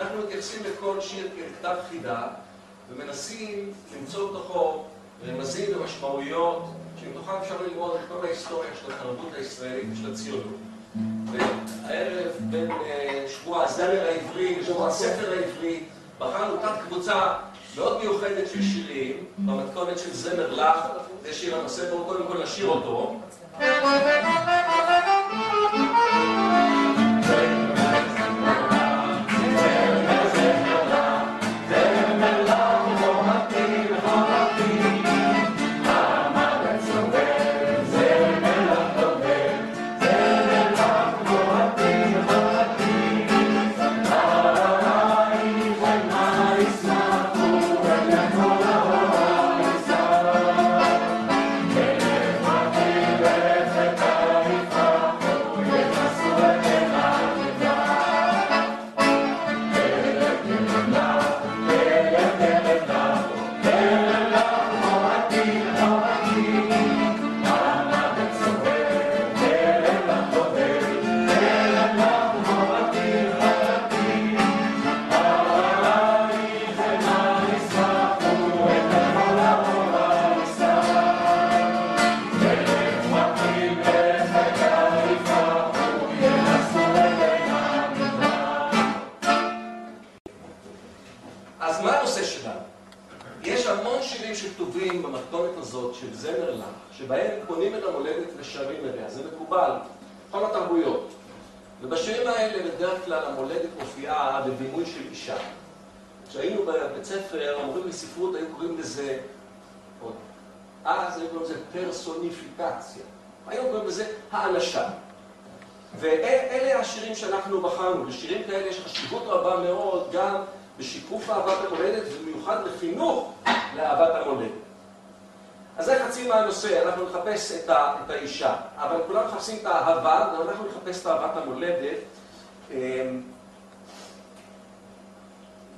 אנחנו מתייחסים לכל שיר ככתב חידה, ומנסים למצוא בתוכו רמזים ומשמעויות, שמתוכם אפשר ללמוד את כל ההיסטוריה של התרבות הישראלית ושל הציונות. והערב בין שבוע הזמר העברי לשבוע הספר העברי, בחרנו תת קבוצה מאוד מיוחדת של שירים, במתכונת של זמר לך, זה שיר הנושא, בואו קודם כל נשאיר אותו. פרסוניפיקציה. היום קוראים לזה האנשה. ואלה השירים שאנחנו בחרנו. לשירים כאלה יש חשיבות רבה מאוד גם בשיקוף אהבת המולדת, ובמיוחד לחינוך לאהבת המולדת. אז זה חצי מהנושא, אנחנו נחפש את, ה, את האישה, אבל כולם מחפשים את האהבה, גם אנחנו נחפש את אהבת המולדת. אמ,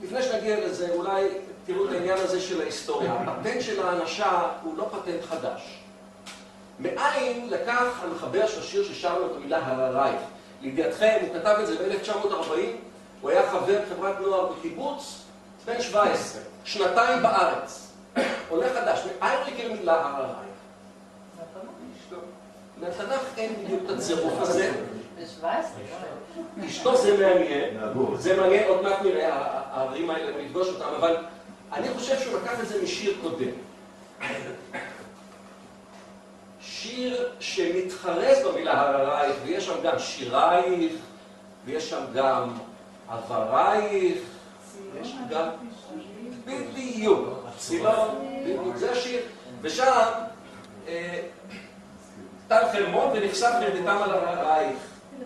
לפני שנגיע לזה, אולי תראו את העניין הזה של ההיסטוריה. הפטנט של האנשה הוא לא פטנט חדש. מאין לקח המחבר של השיר ששרנו את המילה הררייך. לידיעתכם, הוא כתב את זה ב-1940, הוא היה חבר חברת נוער בקיבוץ, בן 17, שנתיים בארץ. עולה חדש, מאין הוא הכיר מילה הררייך? מהתנ"ך אין בדיוק את הצירוף הזה. אשתו זה מעניין, זה מעניין, עוד מעט נראה, הערים האלה, נפגוש אותם, אבל אני חושב שהוא לקח את זה משיר קודם. שיר שמתחרז במילה הררייך, ויש שם גם שירייך, ויש שם גם עברייך, יש גם... בדיוק, צילון, בדיוק, זה השיר. ושם טל חרמון ונחשף נרדתם על הררייך.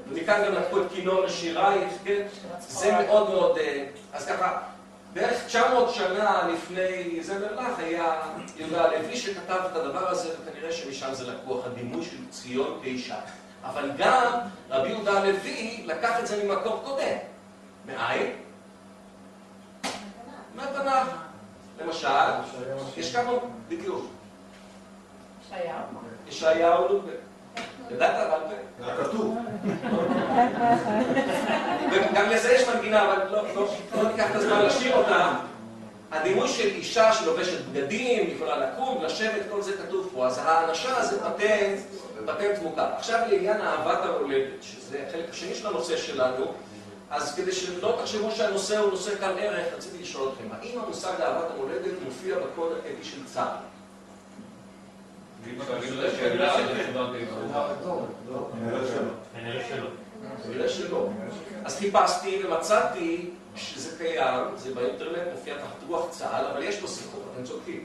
ומכאן גם לקחו את כינור לשירייך, כן? זה מאוד מאוד... אז ככה, בערך 900 שנה לפני זמר לך היה יהודה הלוי שכתב את הדבר הזה, וכנראה שמשם זה לקוח הדימוי של ציון כאישה. אבל גם רבי יהודה הלוי לקח את זה ממקור קודם. מאין? מהתנ"ך. למשל, יש כמה, בדיוק. ישעיהו. ישעיהו, ידעת אבל... זה כתוב. וגם לזה יש מנגינה, אבל לא, לא, לא ניקח את הזמן לשיר אותה. הדימוי של אישה שלובשת בגדים, יכולה לקום, לשבת, כל זה כתוב פה. אז האנשה זה פטנט, פטנט מוכר. עכשיו לעניין אהבת המולדת, שזה החלק השני של הנושא שלנו, אז כדי שלא תחשבו שהנושא הוא נושא כאן ערך, רציתי לשאול אתכם, האם המושג אהבת המולדת מופיע בקוד האתי של צה"ל? כנראה שלא. אז חיפשתי ומצאתי שזה קיים, זה באינטרנט, מופיע תחת רוח צה"ל, אבל יש פה סיפור, אתם צודקים.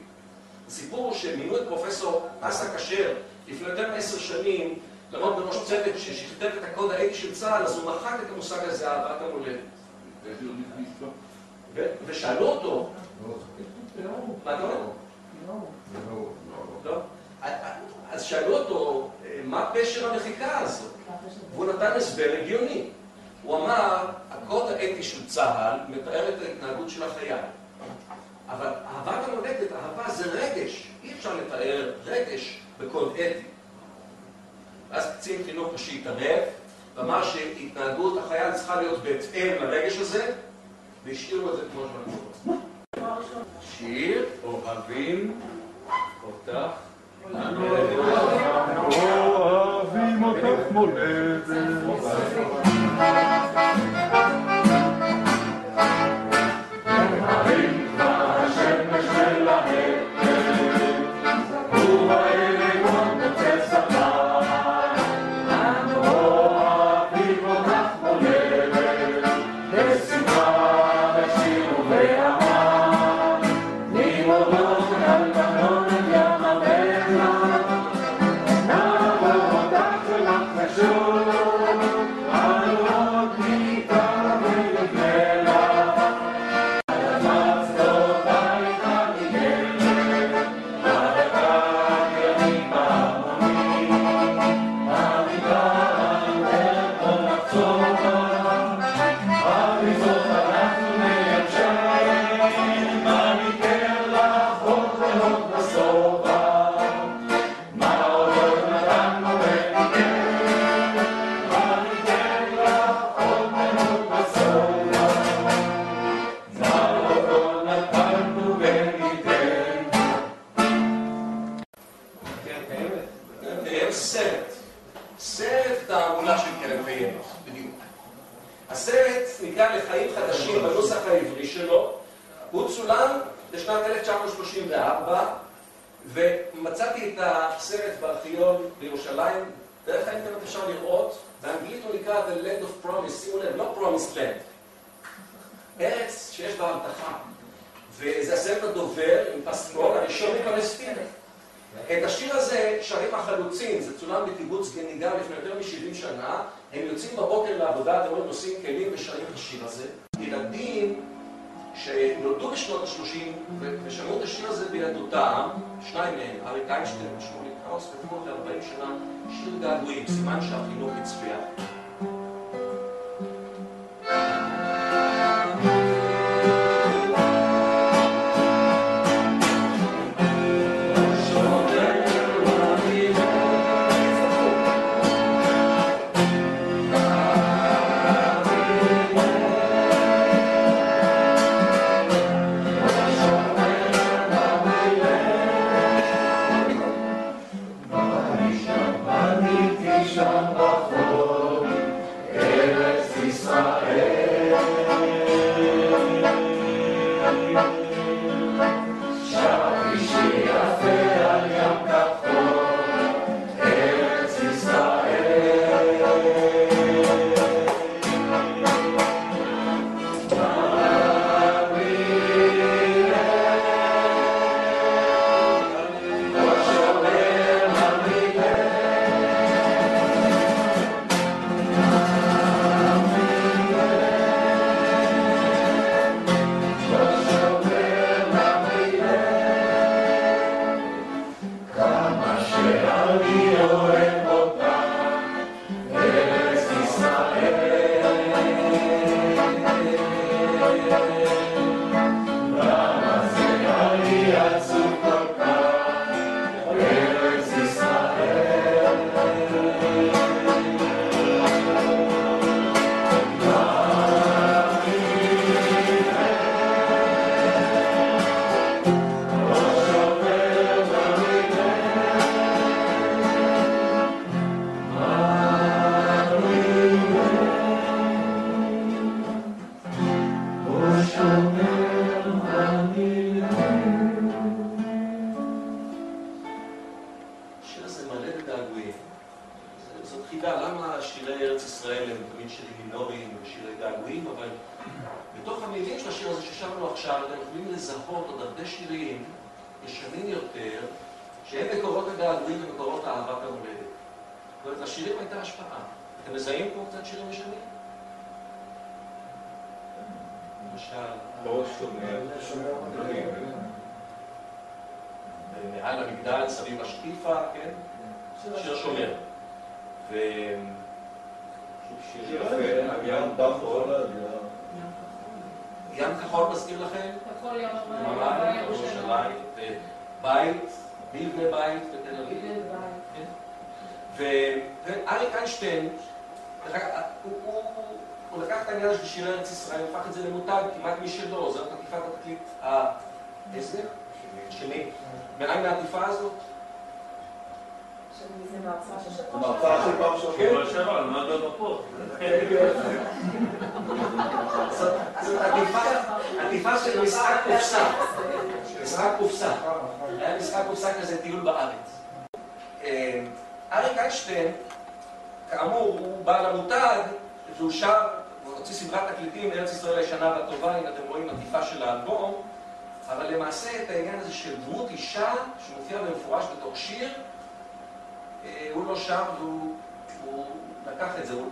הסיפור הוא שמינו את פרופסור אסא כשר לפני יותר מעשר שנים לעמוד בראש צוות ששכתב את הקוד האתי של צה"ל, אז הוא מחק את המושג הזה, אהבת המולדת. ושאלו אותו, מה אתה אומר? לא. אז שאלו אותו, מה פשר המחיקה הזאת? והוא נתן הסבר הגיוני. הוא אמר, הקוד האתי של צה"ל מתאר את ההתנהגות של החייל. אבל אהבת המולדת, אהבה זה רגש. אי אפשר לתאר רגש בקוד אתי. אז קצין חינוך ראשי התערב, ואמר שהתנהגות החייל צריכה להיות בהתאם לרגש הזה, והשאירו את זה כמו שאנחנו שיר, אוהבים אותך. אוהבים אותך מולדת.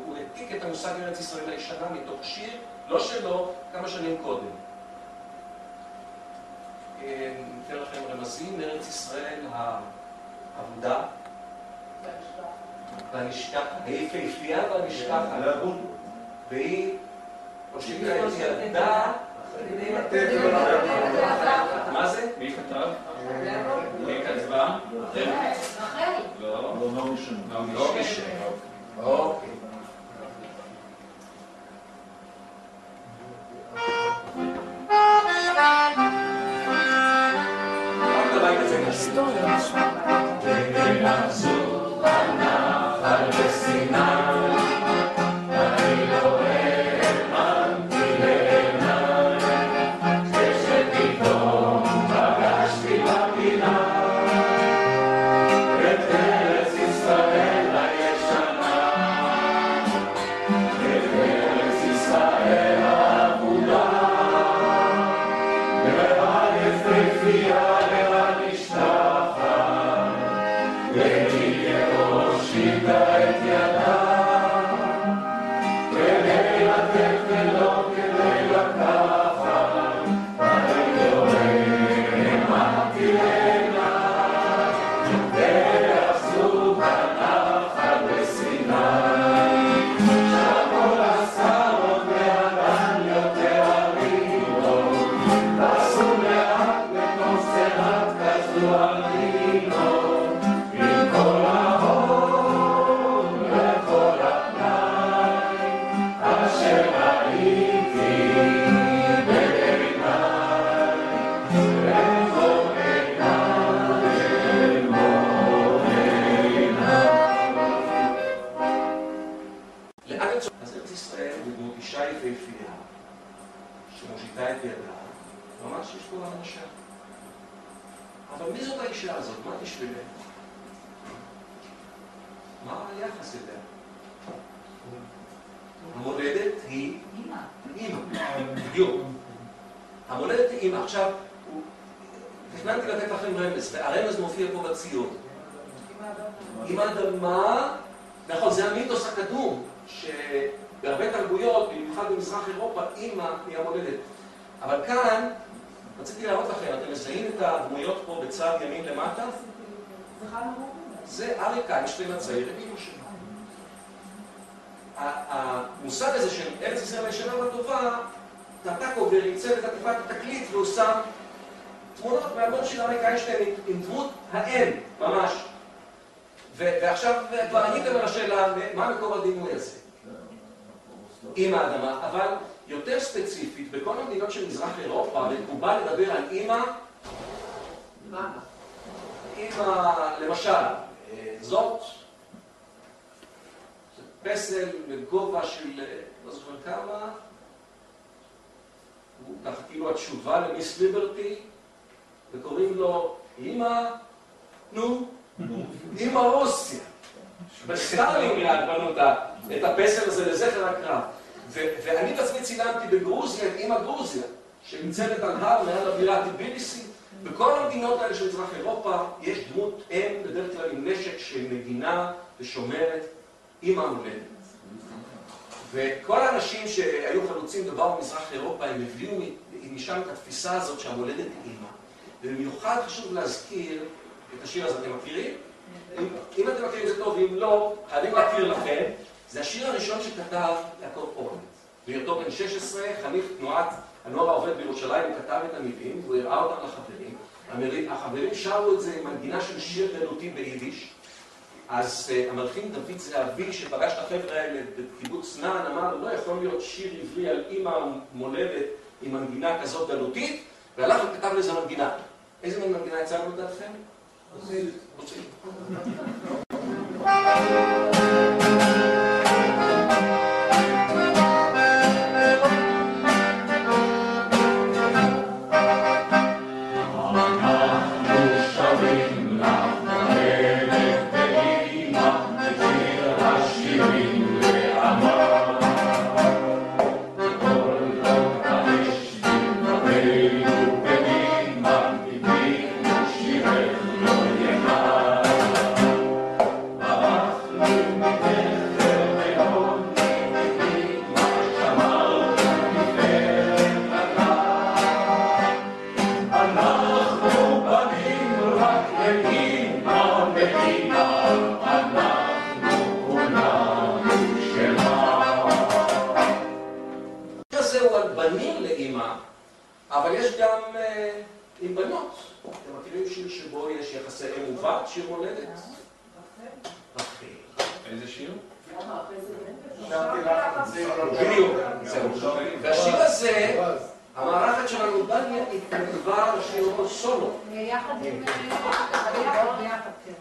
הוא, העתיק את המושג ארץ ישראל הישנה מתוך שיר, לא שלו, כמה שנים קודם. אה, ניתן לכם רמזים, ארץ ישראל האבודה והנשכחת, היפהפייה והנשכחת, להבון. והיא הושיטה את ידה, מה זה? מי כתב? מי כתבה? לא. לא נעמי שם. לא בשם. אוקיי. זה אריק איינשטיין הצעיר עם אמא שלו. ה- המושג הזה של ארץ ישראל הישנה והטובה, טטקובר ייצר את עטיפת התקליט והוא שם תמונות מהאלבום של אריק איינשטיין עם- עם דמות האם, ממש. ועכשיו כבר עניתם על השאלה, מה מקור הדימוי הזה? עם האדמה, אבל יותר ספציפית, בכל המדינות של מזרח אירופה מקובל לדבר על אימא, אימא, למשל, אה, זאת, זה פסל בגובה של, אה, לא זוכר כמה, הוא כאילו התשובה ל Miss Liberty, וקוראים לו אימא, נו, אימא רוסיה. בסטלינגרד בנו את הפסל הזה לזכר הקרב. ואני בעצמי צילמתי בגרוזיה את אימא גרוזיה, שנמצאת על הר מעל הבירה טיביליסי. בכל המדינות האלה של מזרח אירופה יש דמות אם, בדרך כלל עם נשק שמגינה ושומרת, אימא המולדת. וכל האנשים שהיו חלוצים ובאו ממזרח אירופה, הם הביאו משם את התפיסה הזאת שהמולדת היא אימא. ובמיוחד חשוב להזכיר את השיר הזה, אתם מכירים? אם, אתם מכירים זה טוב, אם לא, חייבים להכיר לכם. זה השיר הראשון שכתב יעקב אורן. בהיותו בן 16, חניך תנועת הנוער העובד בירושלים, הוא כתב את המילים, והוא הראה אותם לחברים. החברים שרו את זה עם מנגינה של שיר גלותי ביידיש, אז המלחין דוד זהבי שפגש את החבר'ה האלה בקיבוץ נען אמר, לא יכול להיות שיר עברי על אימא מולדת עם מנגינה כזאת גלותית, והלך וכתב לזה מנגינה. איזה מין מנגינה יצא לנו לדעתכם? יש גם אה, עם בנות. אתם מכירים שיר שבו יש יחסי אם ובת, שיר מולדת? איזה שיר? והשיר הזה, המערכת שלנו בניה התנדבה על שירו סולו.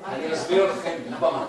אני אסביר לכם לבמה.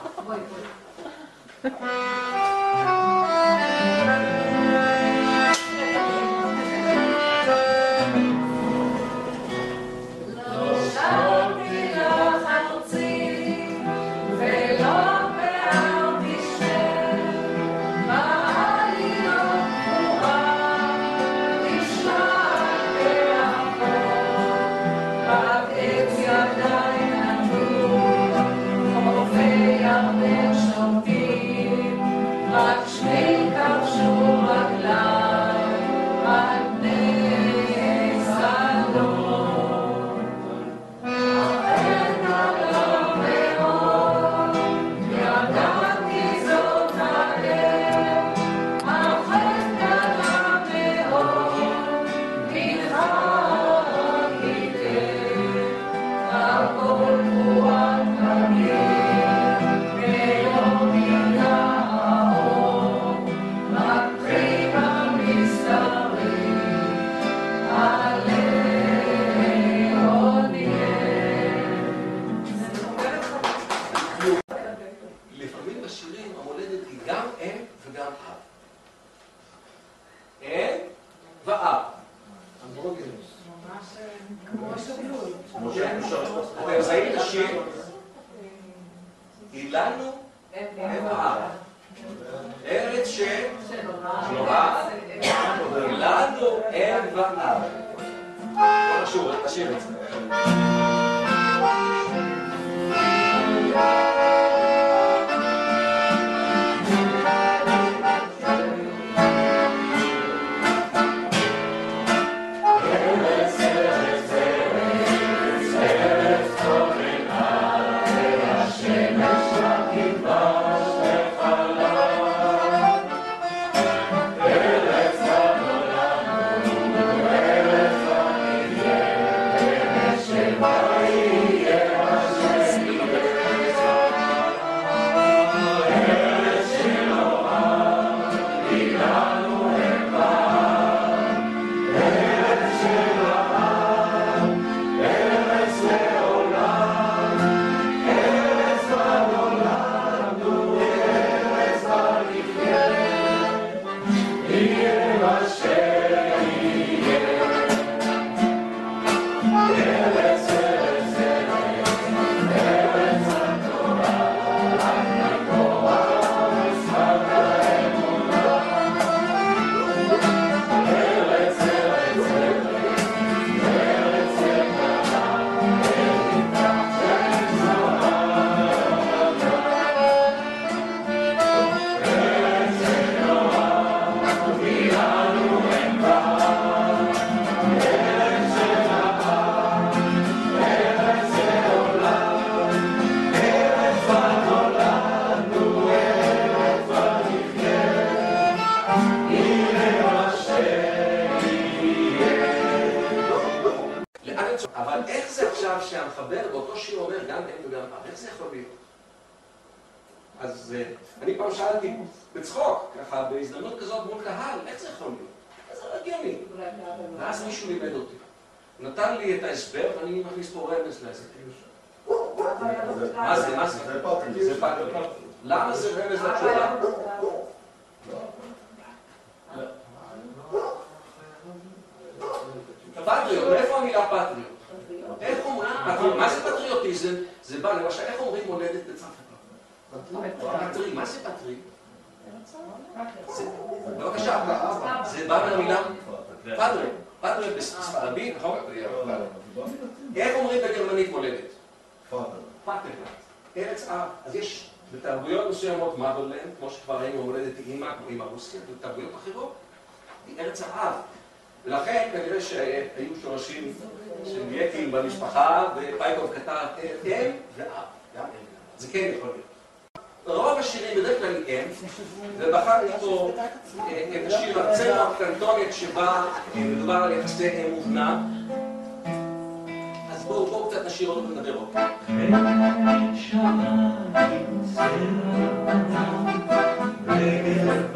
Reggae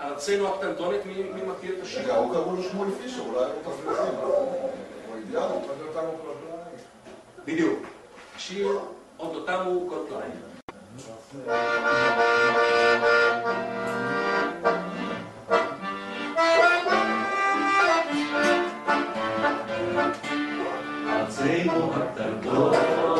ארצנו הקטנטונת, מי מכיר את השיר? רגע, הוא קראו לו שמואל פישר, אולי הוא תפריכים. הוא אידיאל, עוד בדיוק. השיר עוד לא תמו קודליים. ארצנו הקטנטונת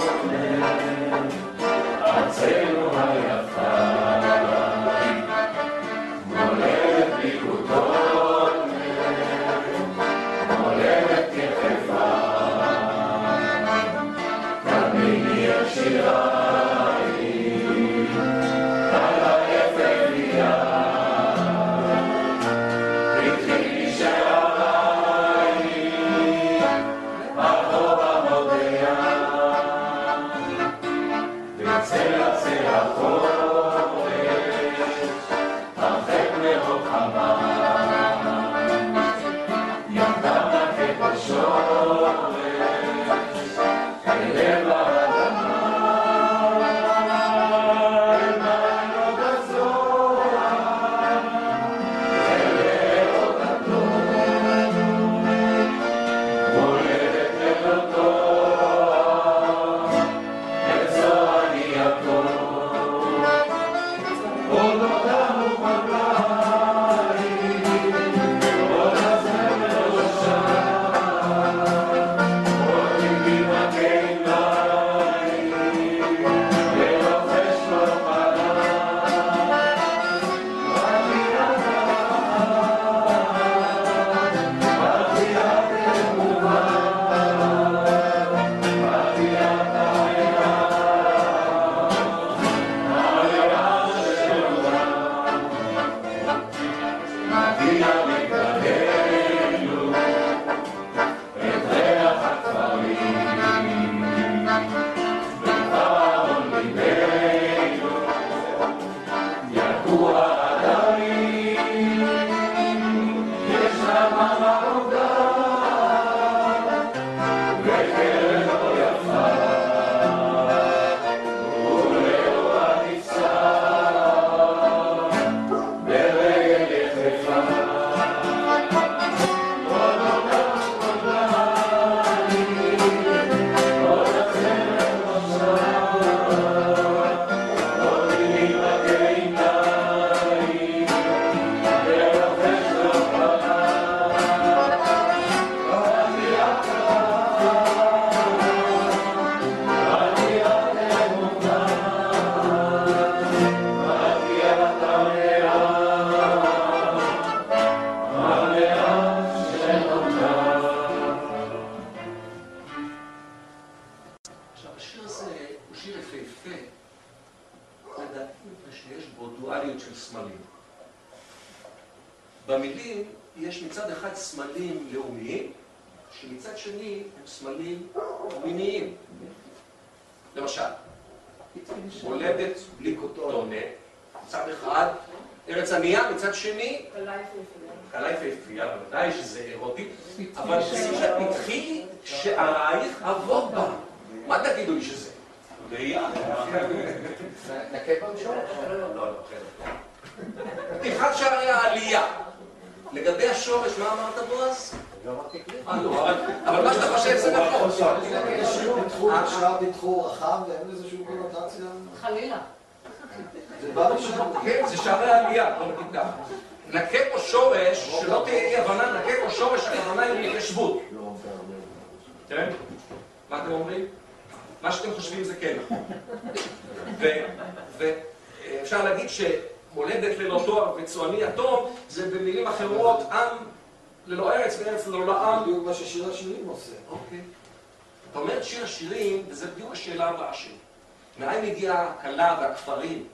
הכלה והכפרים?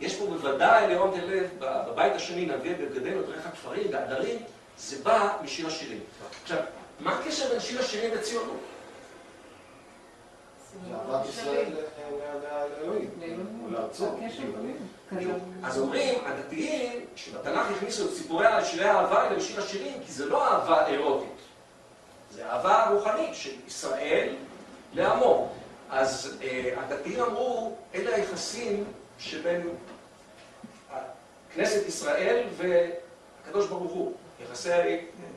יש פה בוודאי, לירון תלב, בבית השני נביא בגדנו דרך הכפרים והעדרים, זה בא משיר השירים. עכשיו, מה הקשר בין שיר השירים לציונות? לארצו. אז אומרים, הדתיים, שבתנ"ך הכניסו את סיפורי שירי האהבה האלה לשיר השירים, כי זה לא אהבה אירוטית, זה אהבה רוחנית של ישראל לעמו. אז אה, הדתיים אמרו, אלה היחסים שבין כנסת ישראל והקדוש ברוך הוא, יחסי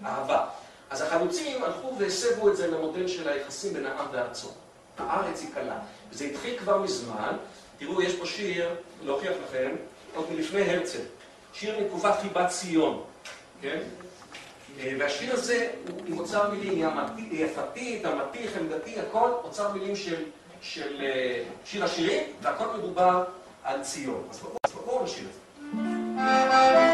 אהבה. אז החלוצים הלכו והסבו את זה למודל של היחסים בין העם וארצו. הארץ היא קלה. וזה התחיל כבר מזמן. תראו, יש פה שיר, להוכיח לכם, עוד מלפני הרצל. שיר מתקופת חיבת ציון, כן? אה, והשיר הזה הוא עם אוצר מילים, יפתי, תמתי, חמדתי, הכל אוצר מילים של, של אה, שיר השירים, והכל מדובר על ציון. אז בואו נשיר את זה.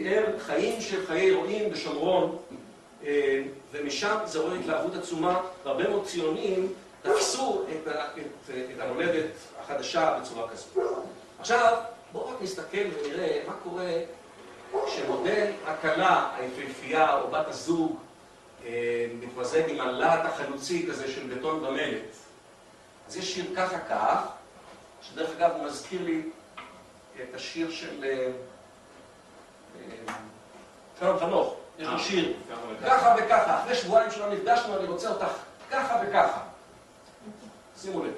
ותיאר חיים של חיי אלוהים בשומרון, אה, ומשם זה רואה התלהבות עצומה, והרבה מאוד ציונים תפסו את, המולדת החדשה בצורה כזאת. עכשיו, בואו רק נסתכל ונראה מה קורה כשמודל הכלה היפהפייה או בת הזוג אה, מתמזג עם הלהט החלוצי כזה של בטון ומלט. אז יש שיר ככה כך, שדרך אגב הוא מזכיר לי את השיר של אה, שלום חנוך, יש לו שיר ככה וככה, אחרי שבועיים שלא נפגשנו אני רוצה אותך ככה וככה. שימו לב.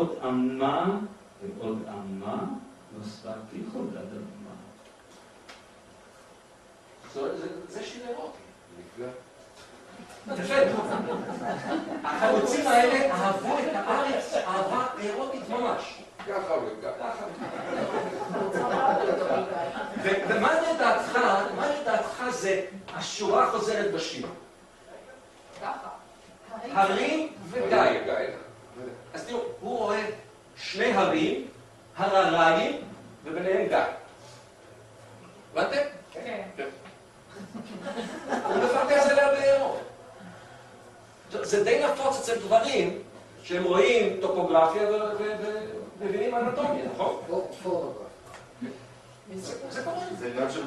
עוד אמה ועוד אמה נוספה ככל אדמה. זה- זה- זה שיר אירוטי. החלוצים האלה אהבו את הארץ אהבה אירוטית ממש. ככה וככה. ומה לדעתך, מה לדעתך זה השורה חוזרת בשיר? הרים וגיא. אז תראו, הוא רואה שני הרים, הרריים, וביניהם גיא. הבנתם? כן. הוא מפרטז עליה בארות. זה די נפוץ אצל גברים שהם רואים טופוגרפיה ו- ו- ומבינים אנטומיה, נכון? זה זה קורה. זה עניין של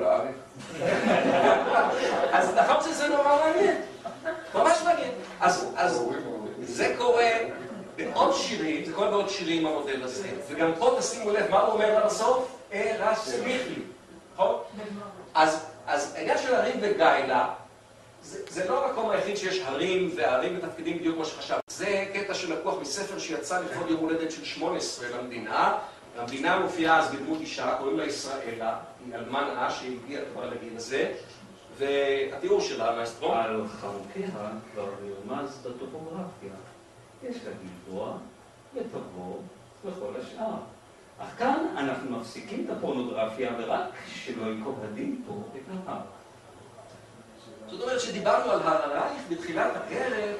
לארץ? אז נכון שזה נורא מעניין. ממש מעניין. אז, אז. זה קורה בעוד שירים, זה קורה בעוד שירים המודל הזה, וגם פה תשימו לב מה הוא אומר לה בסוף, ארסמיך לי, נכון? אז, אז העניין של הרים וגיילה, זה, זה לא המקום היחיד שיש הרים והרים בתפקידים בדיוק כמו שחשבת. זה קטע שלקוח מספר שיצא לכבוד יום הולדת של 18 למדינה. המדינה מופיעה אז בדמות אישה, קוראים לה ישראלה, היא אלמנה שהגיעה כבר לגיל הזה, והתיאור שלה, מאסטרו, על חרוקיה כבר ירמז בטופוגרפיה. יש לה גלבוע ותבור וכל השאר. אך כאן אנחנו מפסיקים את הפורנוגרפיה ורק שלא ייקוב הדין פה את ההר. זאת אומרת שדיברנו על הר הרייך בתחילת הפרק,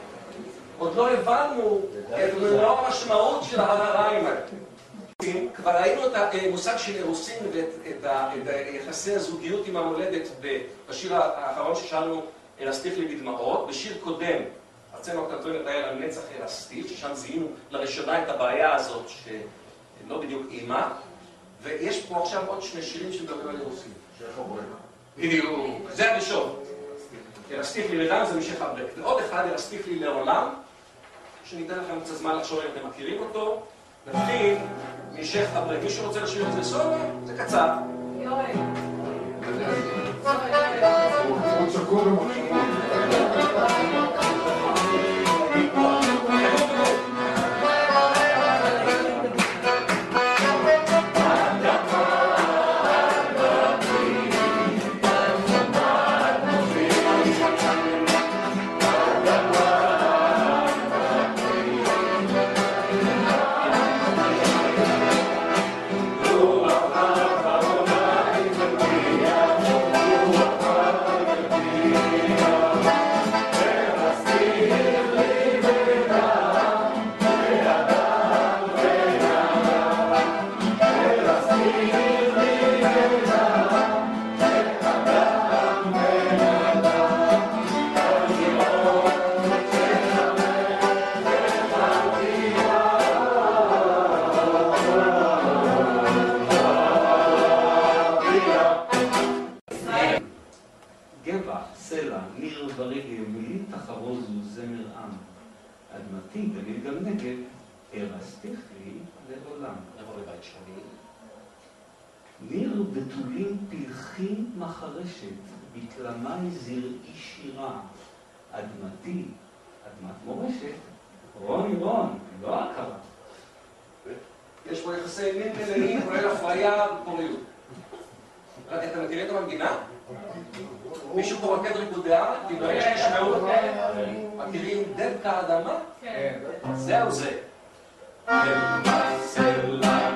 עוד לא הבנו את מלוא המשמעות של ההר הריים האלה. כבר ראינו את המושג של אירוסין ואת יחסי הזוגיות עם המולדת בשיר האחרון ששאלנו, אלסטיך לי בדמעות. בשיר קודם, ארצנו היה על נצח אלסטיך, ששם זיהינו לראשונה את הבעיה הזאת שלא בדיוק אימה, ויש פה עכשיו עוד שני שירים שמדברים על אירוסין. בדיוק, זה הראשון. אלסטיך לי לדם זה משך הברק. ועוד אחד, אלסטיך לי לעולם, שניתן לכם קצת זמן לחשוב אם אתם מכירים אותו. נתחיל משך הברק. מישהו רוצה לשיר את זה סולו? זה קצר. יואל. הוא שקוע במחשבות. דב כאדמה? כן. זהו זה. Thank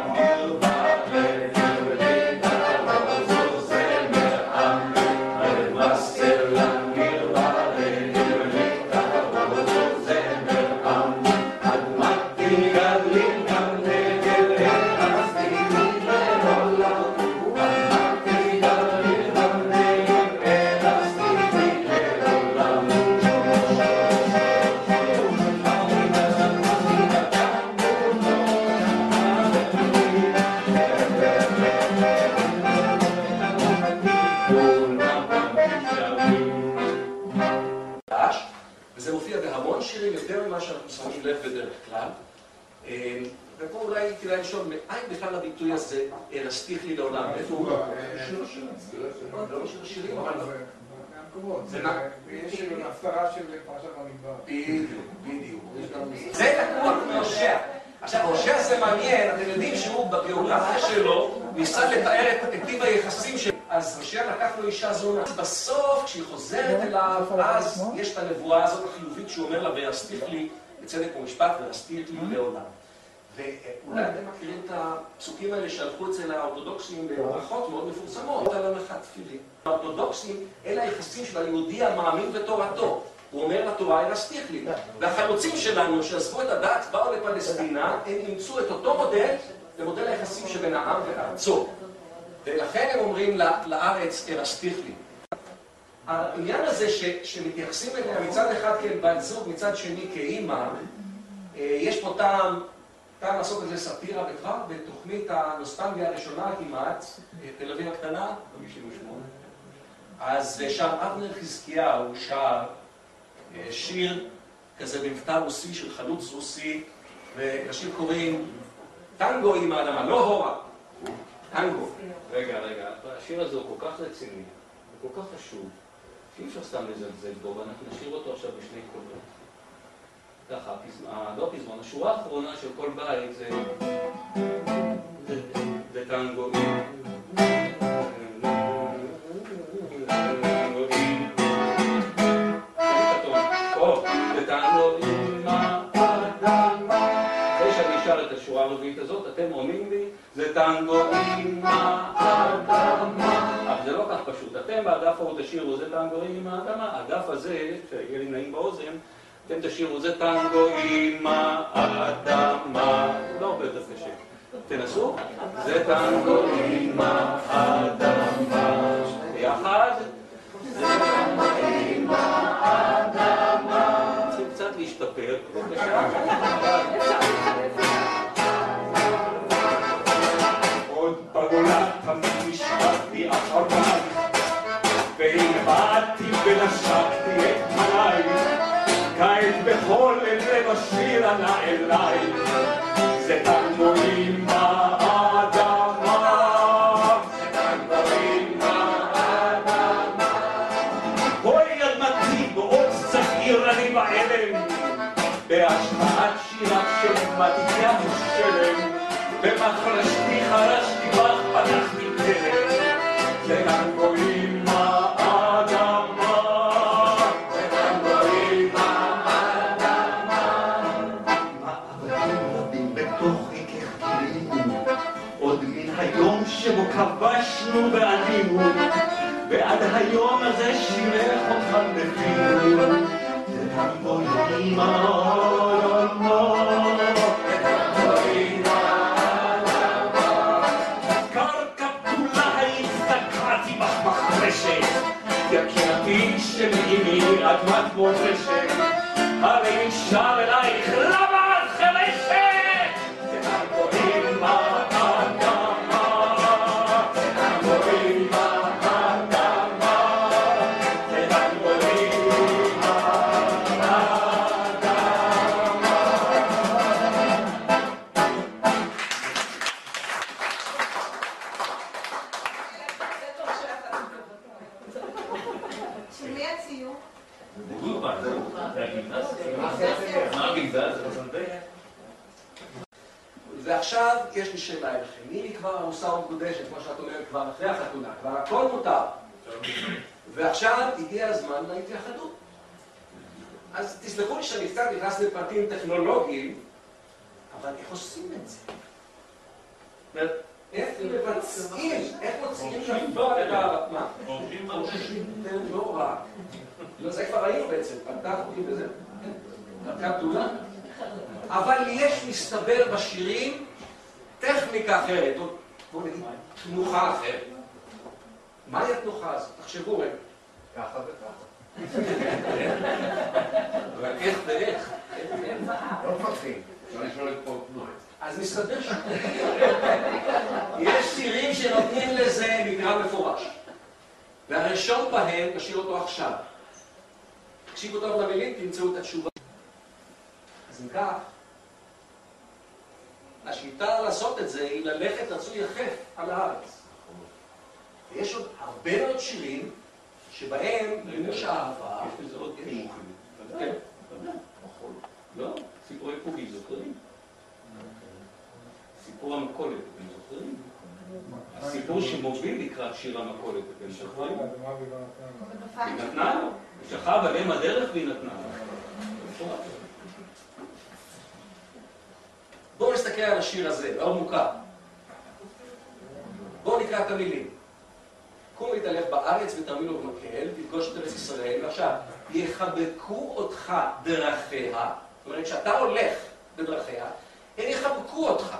אלסטיך לי לעולם? איפה הוא? השירים. לא שיר השירים, אבל... זה הפטרה של פרשת במדבר. בדיוק, בדיוק. זה לקוח מהושע. עכשיו, הושע זה מעניין, אתם יודעים שהוא בגיאוגרפיה שלו ניסה לתאר את טיב היחסים שלו. אז הושע לקח לו אישה זונה. בסוף, כשהיא חוזרת אליו, אז יש את הנבואה הזאת החיובית שהוא אומר לה, ויסתיך לי בצדק ומשפט, ויסתיך לי לעולם. ואולי אתם מכירים את הפסוקים האלה שהלכו אצל האורתודוקסים בברכות מאוד מפורסמות על הנחת תפילין. האורתודוקסים, אלה היחסים של היהודי המאמין בתורתו. הוא אומר לתורה, אל אסתיך לי. והחלוצים שלנו, שעזבו את הדת, באו לפלסטינה, הם אימצו את אותו מודל, למודל היחסים שבין העם וארצו. ולכן הם אומרים לארץ, אל אסתיך לי. העניין הזה ש, שמתייחסים אליה מצד אחד כאל בת זוג, מצד שני כאימא, יש פה טעם טעם לעשות את זה סאטירה, וכבר בתוכנית הנוסטלגיה הראשונה כמעט, תל אביב הקטנה, 58, אז שם אבנר חזקיהו שר שיר כזה במבטא רוסי של חלוץ רוסי, ולשיר קוראים טנגו עם האדמה, לא הורה, טנגו. רגע, רגע, השיר הזה הוא כל כך רציני, הוא כל כך חשוב, שאי אפשר סתם לזלזל בו, ואנחנו נשאיר אותו עכשיו בשני קולות. ככה, לא הפזמון, השורה האחרונה של כל בית זה... זה טנגו. אתם עונים לי, זה טנגו עם האדמה. אבל זה לא כך פשוט. אתם באגף ההוא תשאירו, זה טנגו עם האדמה. האגף הזה, שיהיה לי נעים באוזן, אתם תשאירו, זה טנגו עם האדמה. לא הרבה יותר קשה. תנסו. זה טנגו עם האדמה. ביחד. זה טנגו עם האדמה. צריכים קצת להשתפר. בבקשה. עוד בגולה תמיד נשארתי אחריי והנה באתי ונשקתי את פניי כעת בכל לב השיר עלה אליי זה טנגו עם היום הזה שירך אותך בך מחרשת יקירתי שלי אמי אדמת מורשת הרי נשאר ארוסה ומקודשת, כמו שאת אומרת, כבר אחרי החתונה, כבר הכל מותר, ועכשיו הגיע הזמן להתייחדות. אז תסלחו לי שאני קצת נכנס לפרטים טכנולוגיים, אבל איך עושים את זה? איך מבצעים, איך מוציאים לפועל את ה... מה? זה לא רק. לא, זה כבר ראינו בעצם, פתח אותי בזה. דקה גדולה. אבל יש, מסתבר, בשירים טכניקה אחרת, או בואו נגיד תנוחה אחרת. מהי התנוחה הזאת? תחשבו רגע. ככה וככה. אבל איך ואיך? לא מפתחים. אפשר לשאול את פה תנועה. אז מסתבר ש... יש שירים שנותנים לזה מקרא מפורש. והראשון בהם, נשאיר אותו עכשיו. תקשיבו טוב למילים, תמצאו את התשובה. אז אם כך, השיטה לעשות את זה היא ללכת רצוי יחף על הארץ. ויש עוד הרבה מאוד שירים שבהם מימוש האהבה, יש לזה עוד יש. חימוכים. כן. ודאי. לא, סיפורי פורים זוכרים? סיפור המכולת, אתם זוכרים? הסיפור שמוביל לקראת שיר המכולת, אתם זוכרים? היא נתנה לו. הוא שכב על אם הדרך והיא נתנה לו. בואו נסתכל על השיר הזה, מאוד מוכר. בואו נקרא את המילים. קום והתהלך בארץ ותרמילו במקל, תפגוש את ארץ ישראל, ועכשיו, יחבקו אותך דרכיה, זאת אומרת, כשאתה הולך בדרכיה, הם יחבקו אותך.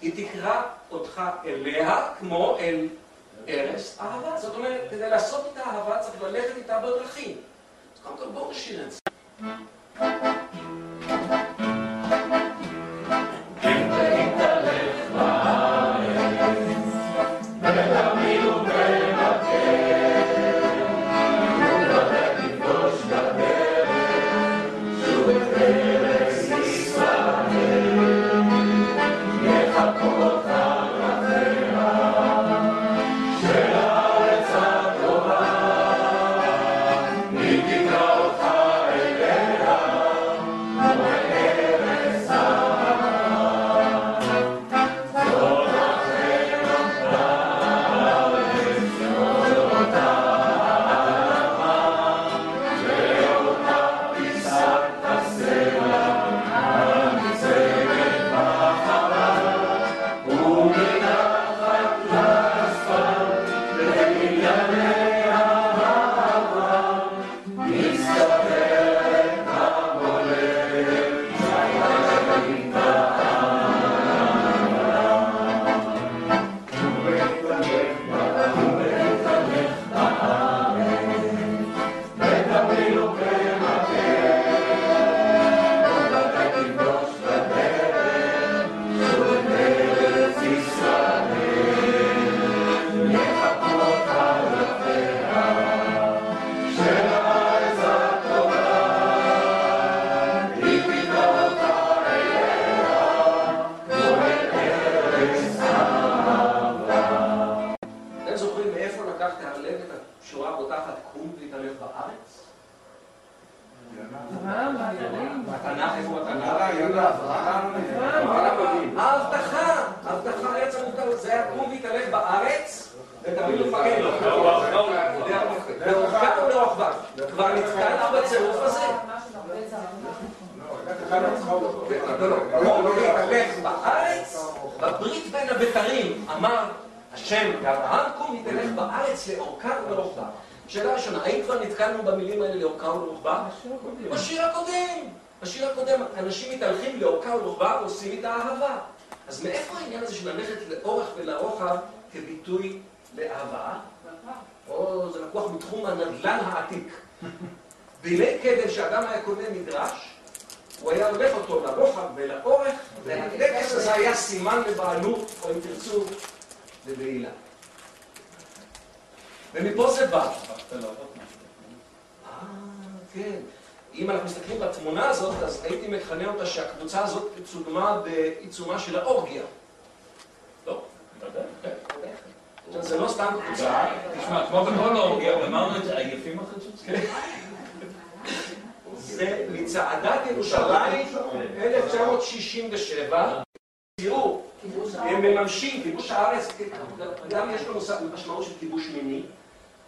היא תקרא אותך אליה כמו אל ארץ אהבה. זאת אומרת, כדי לעשות איתה אהבה צריך ללכת איתה בדרכים. אז קודם כל בואו נשאיר את זה. מתהלכים לאורכה ולרוחבה ועושים איתה אהבה. אז מאיפה העניין הזה של ללכת לאורך ולרוחב כביטוי לאהבה? או זה לקוח מתחום הנדל"ן העתיק. בימי קדם שאדם היה קונה מדרש, הוא היה הולך אותו לרוחב ולאורך, והטקס הזה היה סימן לבעלות, או אם תרצו, לבעילה. ומפה זה בא. אה, כן. אם אנחנו מסתכלים בתמונה הזאת, אז הייתי מכנה אותה שהקבוצה הזאת צולמה בעיצומה של האורגיה. לא? כן. זה לא סתם קבוצה. תשמע, כמו בכל האורגיה, אמרנו את זה, עייפים אחרי זה מצעדת ירושלים 1967. תראו, הם מממשים, כיבוש הארץ, גם יש לו משמעות של כיבוש מיני,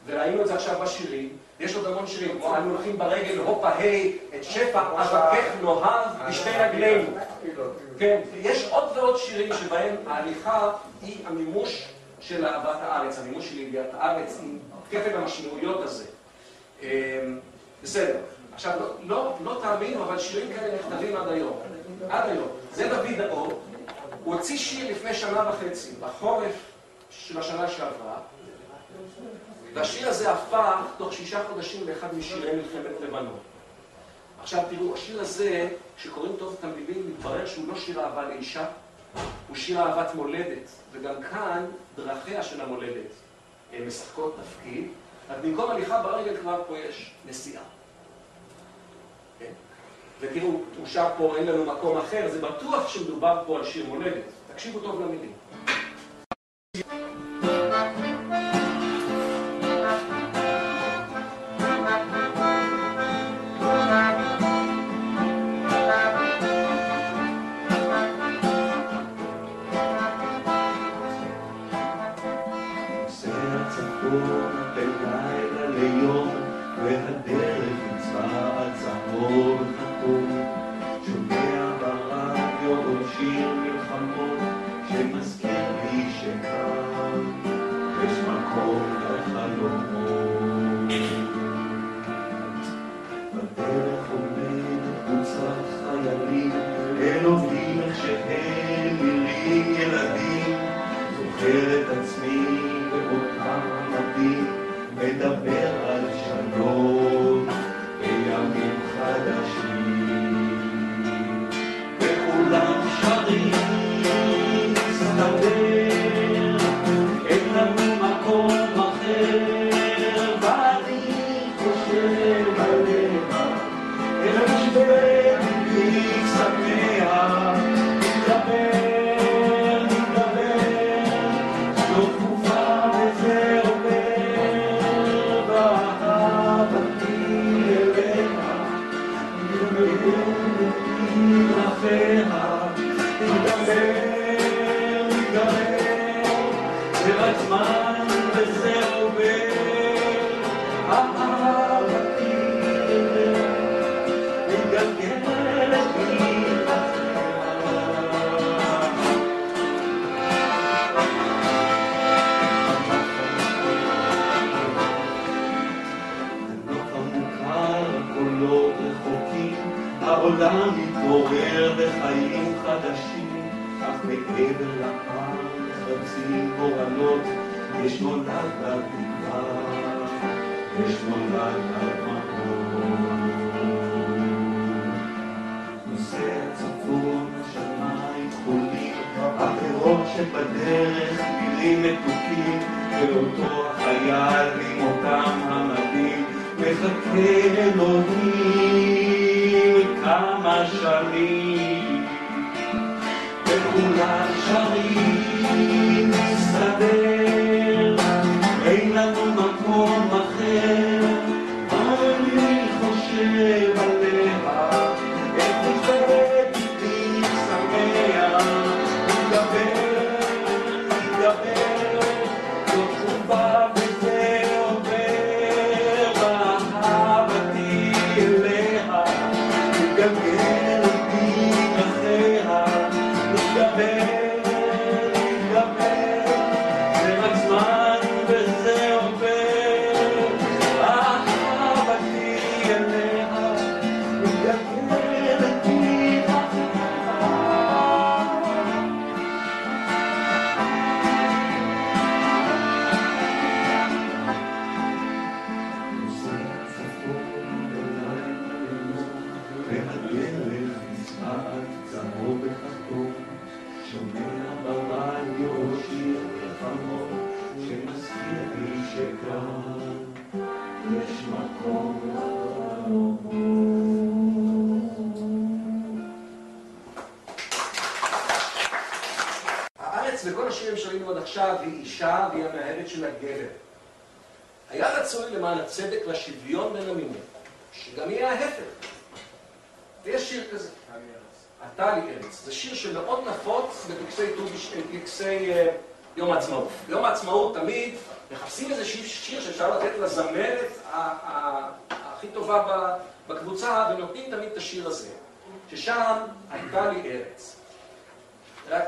וראינו את זה עכשיו בשירים, יש עוד המון שירים, כמו אנו הולכים ברגל, הופה היי, את שפע אבקך נאהב בשתי רגלינו. כן, יש עוד ועוד שירים שבהם ההליכה היא המימוש של אהבת הארץ, המימוש של ידיעת הארץ, עם כפל המשמעויות הזה. אמ, בסדר. עכשיו, לא, לא, לא תאמינו, אבל שירים כאלה נכתבים עד היום. עד היום. זה דוד דאור, הוא הוציא שיר לפני שנה וחצי, בחורף של השנה שעברה, והשיר הזה הפך תוך שישה חודשים לאחד משירי מלחמת לבנון. עכשיו תראו, השיר הזה, כשקוראים טוב את המילים, מתברר שהוא לא שיר אהבה לאישה, הוא שיר אהבת מולדת, וגם כאן דרכיה של המולדת אה, משחקות תפקיד, אז במקום הליכה ברגל כבר פה יש נסיעה. כן? ותראו, הוא שר פה, אין לנו מקום אחר, זה בטוח שמדובר פה על שיר מולדת. תקשיבו טוב למילים. זוכר את עצמי באותם מבטים מדבר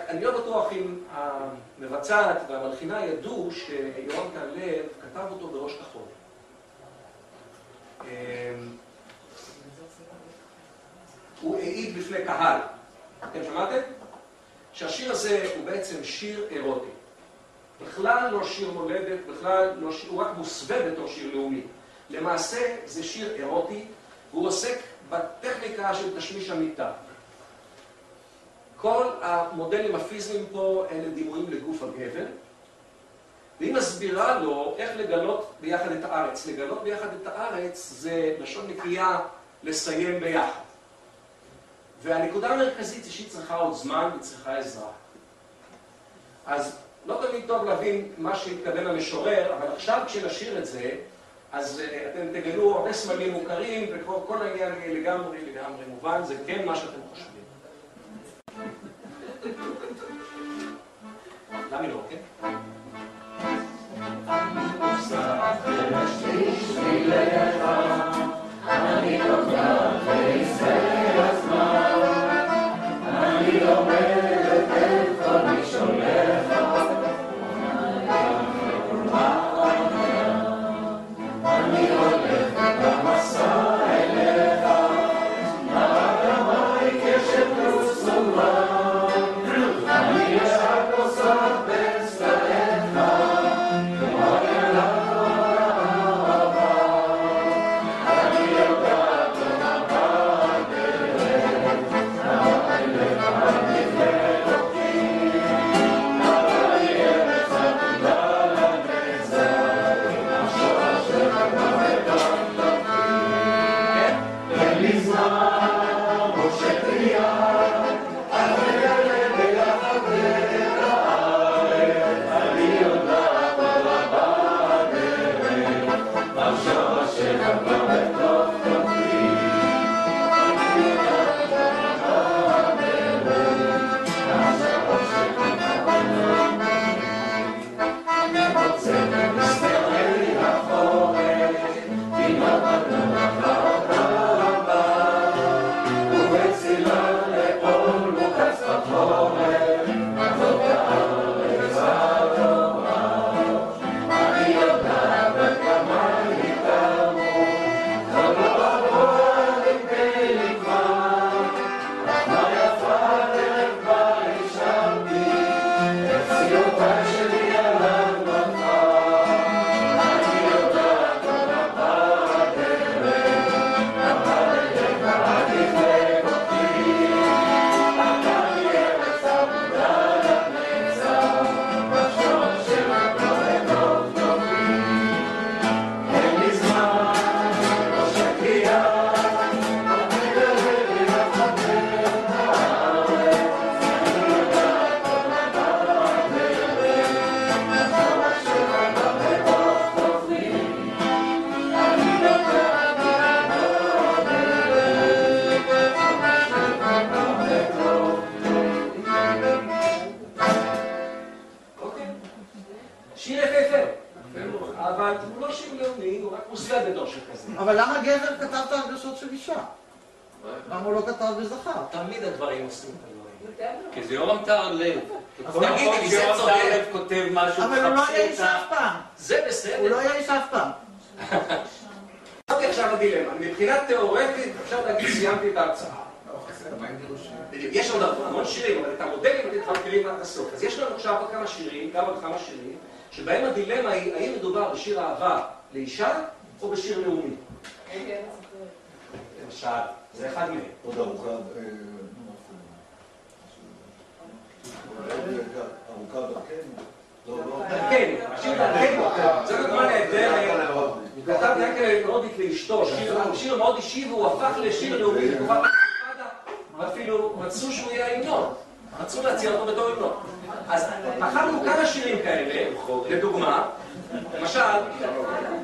אני לא בטוח אם המבצעת והמלחינה ידעו שיורם כלב כתב אותו בראש כחול. אמ, הוא העיד בפני קהל, אתם שמעתם? שהשיר הזה הוא בעצם שיר אירוטי. בכלל לא שיר מולדת, בכלל לא שיר, הוא רק מוסווה בתור שיר לאומי. למעשה זה שיר אירוטי, והוא עוסק בטכניקה של תשמיש המיטה. כל המודלים הפיזיים פה אלה דימויים לגוף הגבר, והיא מסבירה לו איך לגלות ביחד את הארץ. לגלות ביחד את הארץ זה לשון נקייה לסיים ביחד. והנקודה המרכזית היא שהיא צריכה עוד זמן, היא צריכה עזרה. אז לא תמיד טוב להבין מה שהתכוון המשורר, אבל עכשיו כשנשאיר את זה, אז אה, אתם תגלו הרבה סמלים מוכרים, וכל העניין לגמרי לגמרי מובן, זה כן מה שאתם חושבים. למה לא, כן? אוקיי. למה גבר כתב את ההרגשות של אישה? למה הוא לא כתב בזכר? תמיד הדברים עושים את הדברים. כי זה יורם טהרלב. תגידי מקום לי, זה צודק. כותב משהו, אבל הוא לא היה איש אף פעם. זה הוא בסדר. לא היה איש אף פעם. אמרתי עכשיו הדילמה. מבחינה תיאורטית אפשר להגיד סיימתי את ההרצאה. יש עוד המון שירים, אבל את המודלים אתם כבר מכירים עד הסוף. אז יש לנו עכשיו עוד כמה שירים, כמה וכמה שירים, שבהם הדילמה היא האם מדובר בשיר אהבה לאישה או בשיר לאומי. למשל, זה אחד מהם. עוד ארוכה, אה, ארוכה דרכנו. לא, לא. דרכנו, השיר דרכנו. זה דוגמה נהדרת. כתב ינקלה נודיק לאשתו, שיר- שיר מאוד אישי והוא הפך לשיר לאומי בתקופת האינתיפאדה, ואפילו רצו שהוא יהיה ההמנון. רצו להציע אותו בתור המנון. אז בחרנו כמה שירים כאלה, לדוגמה, למשל,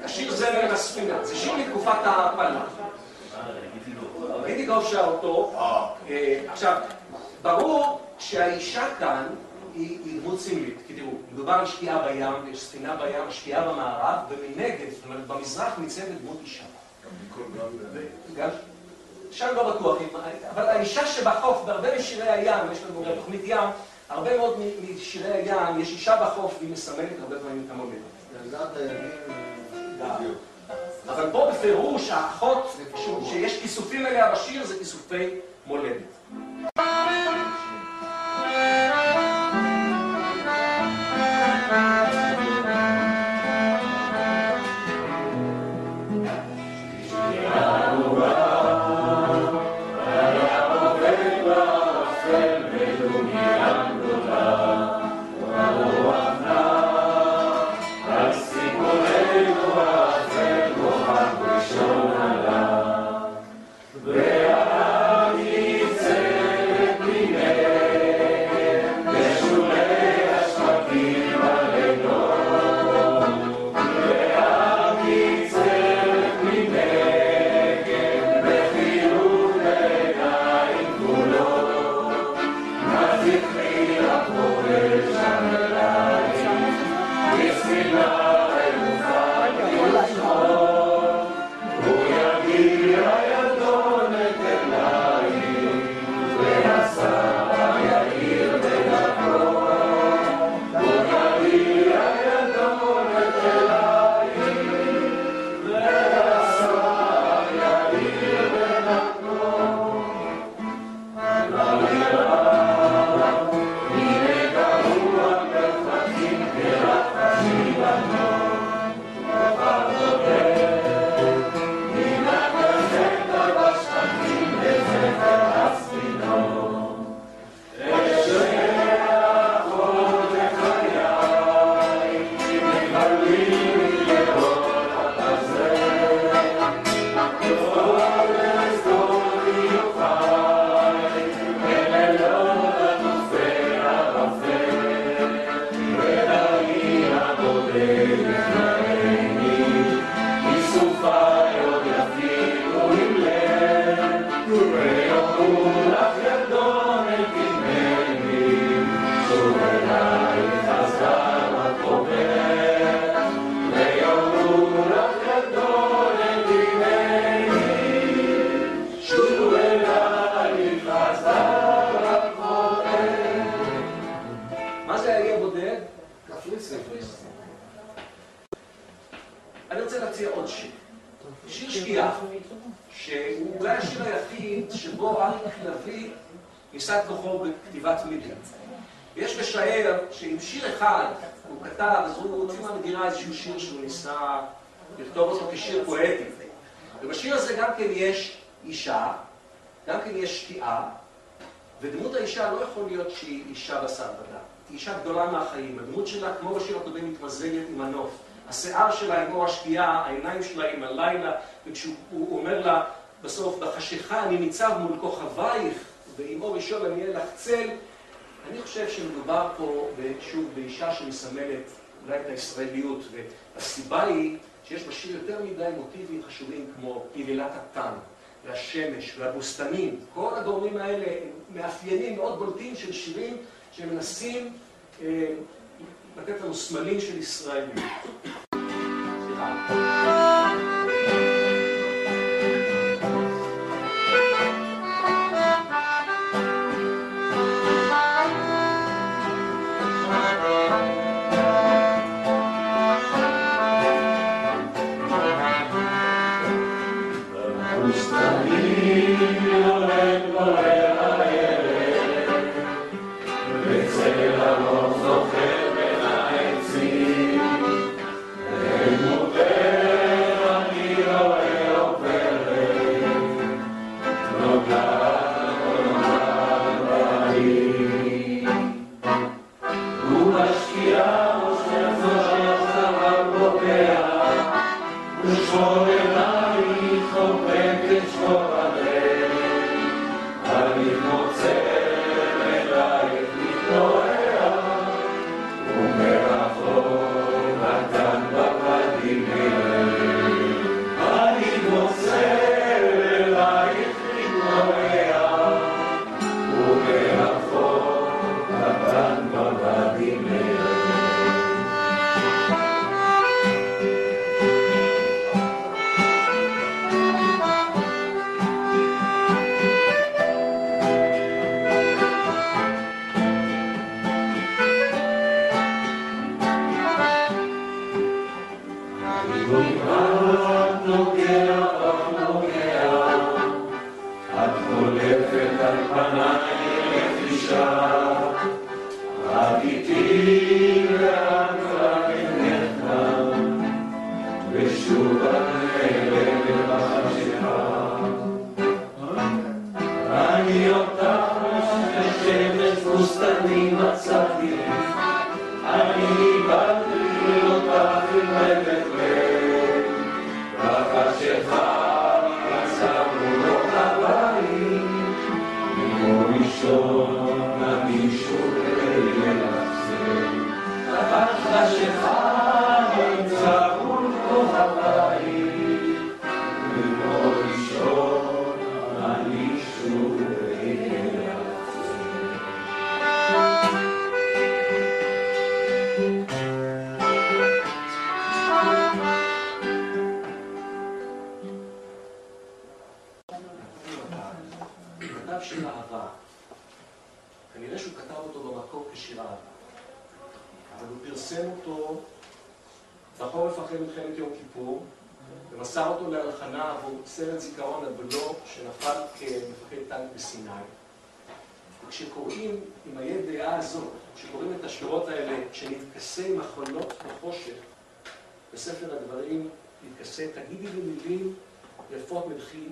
השיר זה מן הספינה, זה שיר מתקופת ההעפלה. רידיגוף שר אותו. עכשיו, ברור שהאישה כאן היא דמות סמלית, כי תראו, מדובר על שקיעה בים, ויש ספינה בים, השקיעה במערב, ומנגד, זאת אומרת, במזרח ניצבת דמות אישה. גם, שם לא בטוח, אבל האישה שבחוף, בהרבה משירי הים, יש לנו גם תוכנית ים, הרבה מאוד משירי הים, יש אישה בחוף, והיא מסמלת הרבה פעמים את המולדת. אבל פה בפירוש האחות, שיש כיסופים אליה בשיר, זה כיסופי מולדת. לה בסוף, בחשיכה אני ניצב מול כוכבייך, ועם ראשון אני אהיה לך צל. אני חושב שמדובר פה, שוב, באישה שמסמלת אולי את הישראליות, והסיבה היא שיש בשיר יותר מדי מוטיבים חשובים כמו עלילת הטן, והשמש, והבוסתנים. כל הגורמים האלה הם מאפיינים מאוד בולטים של שירים שמנסים אה, לתת לנו סמלים של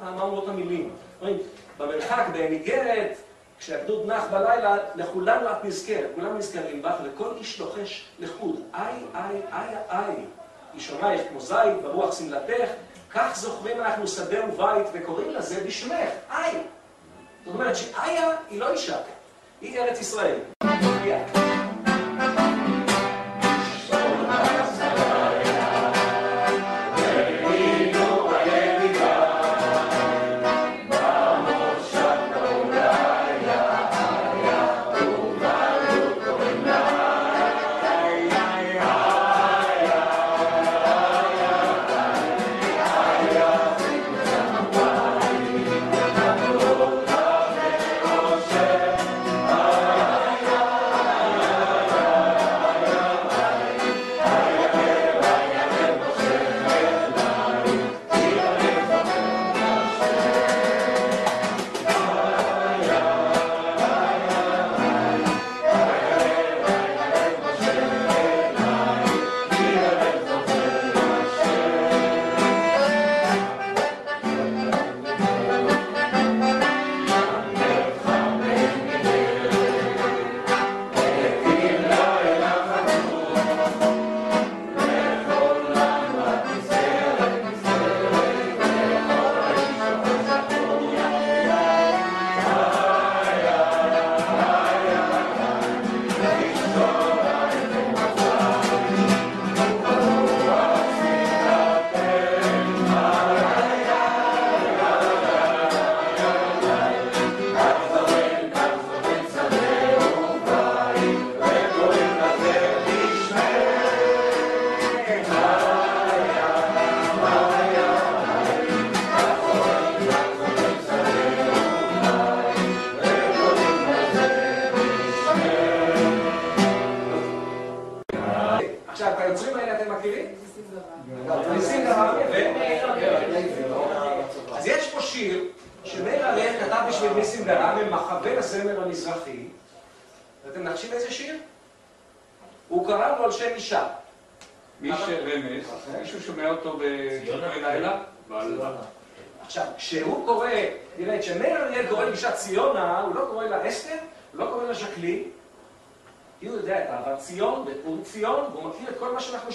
מה אומרות המילים. אומרים, במרחק, בעין איגרת, כשהגדוד נח בלילה, לכולם את נזכרת, כולם נזכרים בך, וכל איש לוחש לחוד, איי, איי, איי, איי. היא שומעת כמו זית, ברוח שמלתך, כך זוכרים אנחנו שדה ובית, וקוראים לזה בשמך, איי. זאת אומרת שאיה היא לא אישה, היא ארץ ישראל.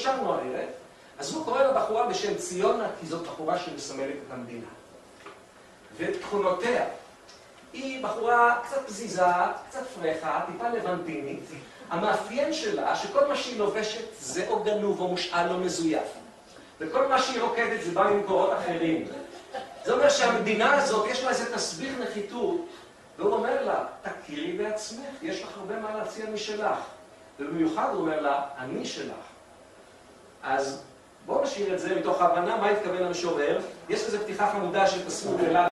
שרנו הערב, אז הוא קורא לבחורה בשם ציונה, כי זאת בחורה שמסמלת את המדינה. ואת תכונותיה. היא בחורה קצת פזיזה, קצת פרחה, טיפה לבנטינית. המאפיין שלה, שכל מה שהיא לובשת זה או גנוב או מושאל או מזויף. וכל מה שהיא רוקדת זה בא ממקורות אחרים. זה אומר שהמדינה הזאת, יש לה איזה תסביר נחיתות, והוא אומר לה, תכירי בעצמך, יש לך הרבה מה להציע משלך. ובמיוחד הוא אומר לה, אני שלך. אז בואו נשאיר את זה מתוך ההבנה מה התכוון המשורר. יש לזה פתיחה חמודה של תסמות אלה.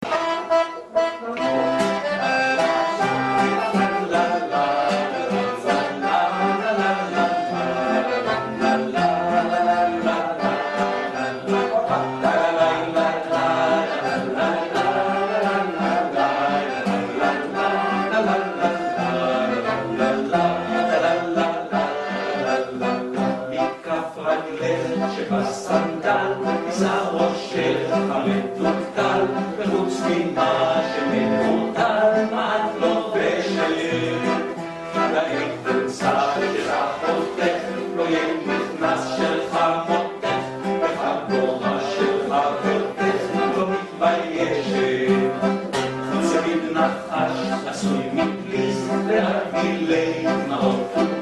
ממה שמקורטל, מה את לובשת? ואין חולצה של אחותך, לא יהיה נכנס שלך מותך, וחגורה של חברתך לא מתביישת. צמיד נחש עשוי מכלי צלילי דמעות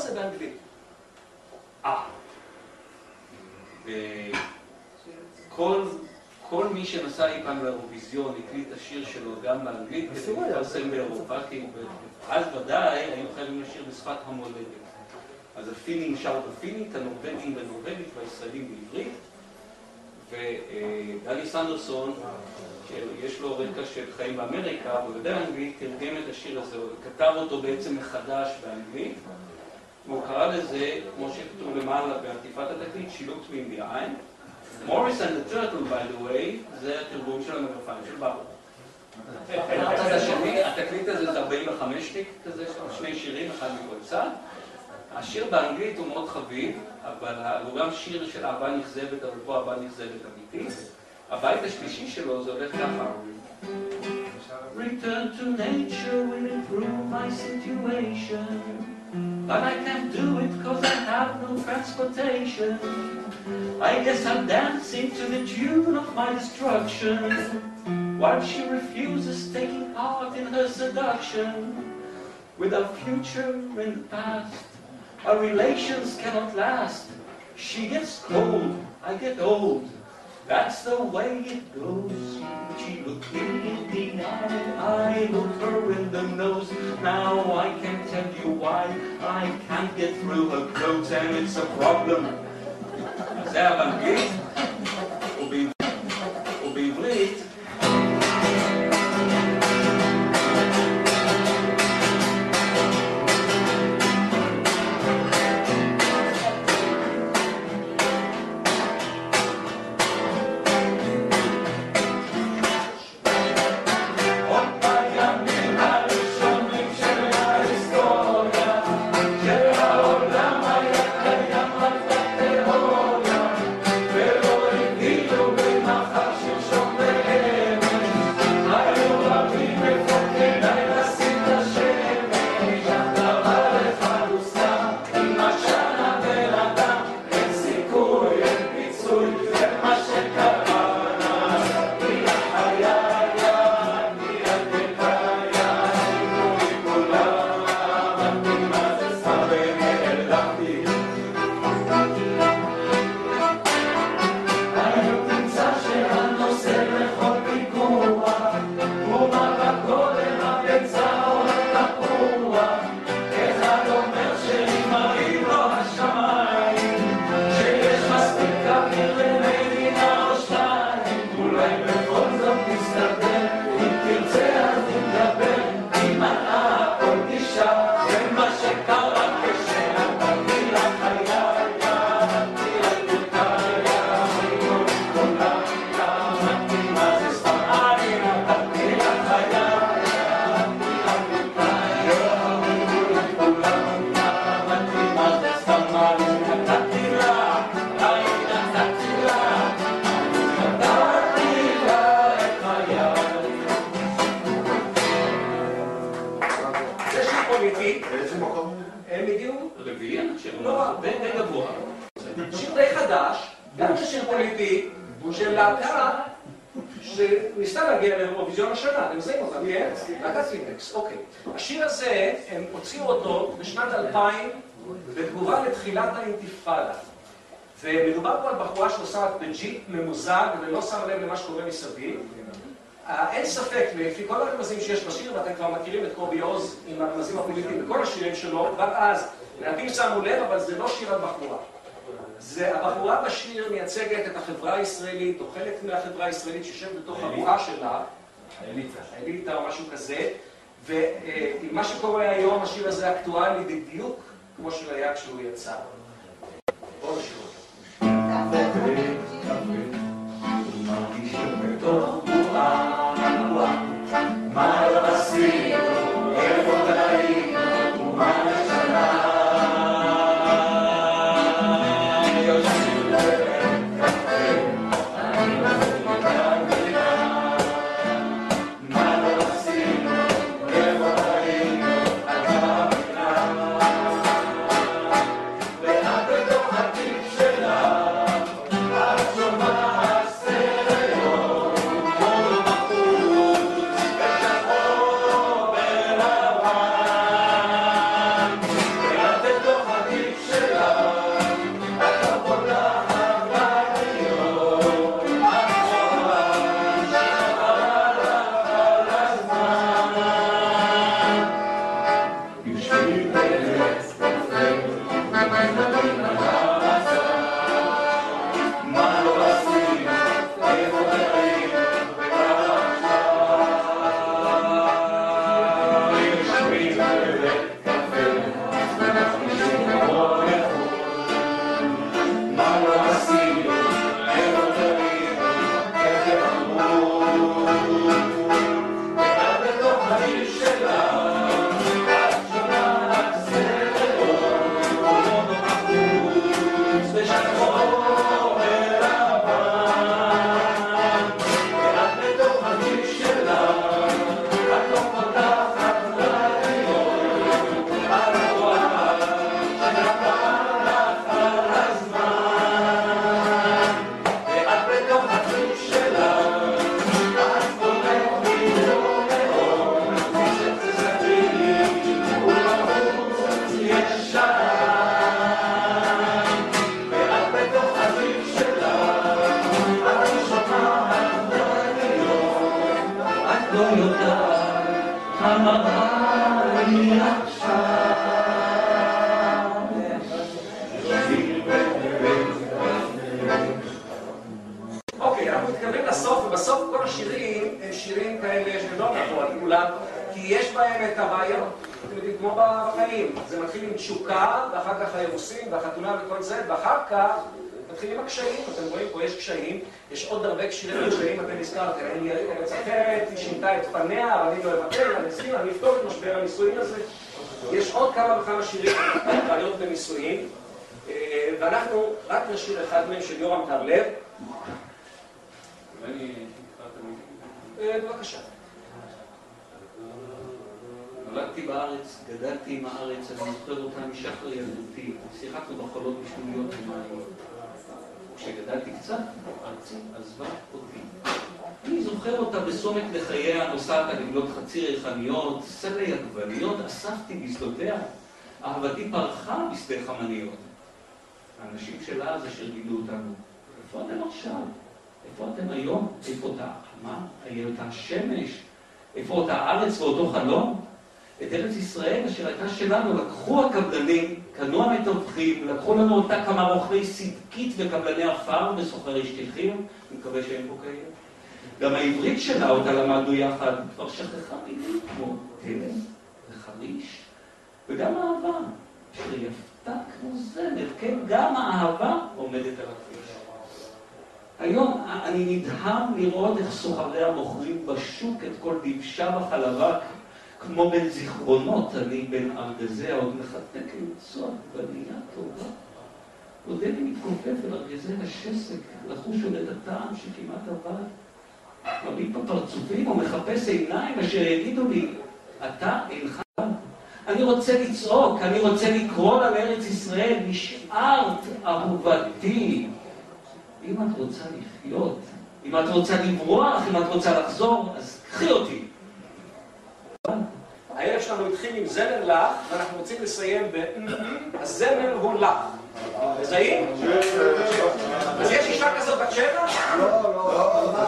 זה באנגלית? אה. וכל כל מי שנסע אי פעם לאירוויזיון הקליט את השיר שלו גם באנגלית כדי להתפרסם באירופה, כי אז ודאי היינו חייבים לשיר בשפת המולדת. אז הפינים שרו בפינית, הנורבגים בנורבגית והישראלים בעברית, ודני סנדרסון, שיש לו רקע של חיים באמריקה, והוא יודע אנגלית, תרגם את השיר הזה, כתב אותו בעצם מחדש באנגלית, והוא קרא לזה, כמו שכתוב למעלה בעטיפת התקליט, in the eye. Morris and the Turtle, by the way, זה התרגום של המגפיים של ברוך. התקליט הזה זה 45 תיק כזה, יש לו שני שירים, אחד מכל צד. השיר באנגלית הוא מאוד חביב, אבל הוא גם שיר של אהבה נכזבת, אבל פה אהבה נכזבת אמיתית. הבית השלישי שלו זה הולך ככה. Return to nature will improve my situation But I can't do it cause I have no transportation. I guess I'm dancing to the tune of my destruction. While she refuses taking part in her seduction With our future in the past Our relations cannot last. She gets cold, I get old That's the way it goes. She looked me in the eye, I looked her in the nose. Now I can't tell you why I can't get through her clothes, and it's a problem. זה טיפקס, אוקיי. השיר הזה, הם הוציאו אותו בשנת 2000 בתגובה לתחילת האינתיפאדה. ומדובר פה על בחורה שנוסעת בג'יפ ממוזג ולא שמה לב למה שקורה מסביב. אה, אין ספק, לפי כל הרמזים שיש בשיר, ואתם כבר מכירים את קובי עוז עם הרמזים הפוליטיים בכל השירים שלו, כבר אז, מעטים שמו לב, אבל זה לא שיר על בחורה. זה, הבחורה בשיר מייצגת את החברה הישראלית, או חלק מהחברה הישראלית שיושב בתוך הבועה שלה, האליטה או משהו כזה, ומה שקורה היום, השיר הזה אקטואלי בדיוק כמו שהוא היה כשהוא יצא. בואו נשאיר אותו. Krishna. בחיים. זה מתחיל עם תשוקה, ואחר כך האירוסין והחתונה וכל זה, ואחר כך מתחילים הקשיים, אתם רואים פה יש קשיים, יש עוד הרבה שירים קשיים, אתם הזכרתם, לי ארץ אחרת, היא שינתה את פניה, אבל אני לא אוותר, אני אסכים, אני אפתור את משבר הנישואין הזה. יש עוד כמה וכמה שירים על בעיות בנישואין, אה, ואנחנו רק נשאיר אחד מהם של יורם טרלב. אה, בבקשה. נולדתי בארץ, גדלתי עם הארץ, אני זוכר אותה משחר ילדותי. שיחקנו בחולות בשמוניות ומים. כשגדלתי קצת, ארצי עזבה אותי. אני זוכר אותה בסומק לחייה, נוסעת לבנות חצי ריחניות, סלי עגבניות, אספתי בשדותיה. אהבתי פרחה בשדה חמניות. האנשים של אז אשר גידלו אותנו, איפה אתם עכשיו? איפה אתם היום? איפה אותה החמה? אותה השמש? איפה אותה הארץ ואותו חלום? את ארץ ישראל אשר הייתה שלנו, לקחו הקבלנים, קנו המתווכים, לקחו לנו אותה כמה רוכבי סדקית וקבלני עפר וסוחרי שטיחים, אני מקווה שהם פה כאלה. גם העברית שלה, אותה למדנו יחד, כבר שכחה מילים כמו תלם וחריש, וגם אהבה, אשר יפתה כמו זמר, כן, גם האהבה עומדת על הכביש. היום אני נדהם לראות איך סוחריה מוכרים בשוק את כל דבשה וחלבה כמו בין זיכרונות, אני בין ארגזיה עוד מחתק למצוא עגבנייה טובה. עודני מתכופף אל ארגזי השסק, לחוש עוד את הטעם שכמעט עבד. מביט בפרצופים ומחפש עיניים אשר יגידו לי, אתה אינך. אני רוצה לצעוק, אני רוצה לקרוא לה לארץ ישראל, נשארת אהובתי. אם את רוצה לחיות, אם את רוצה לברוח, אם את רוצה לחזור, אז קחי אותי. שלנו התחיל עם זמר לך, ואנחנו רוצים לסיים ב... הזמר הוא לך. מזהים? אז יש אישה כזאת בת שבע? לא, לא,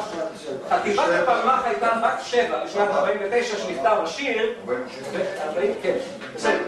חטיבת הפלמ"ח הייתה בת שבע, בשנת 49 שנכתב השיר. 40, כן, בסדר.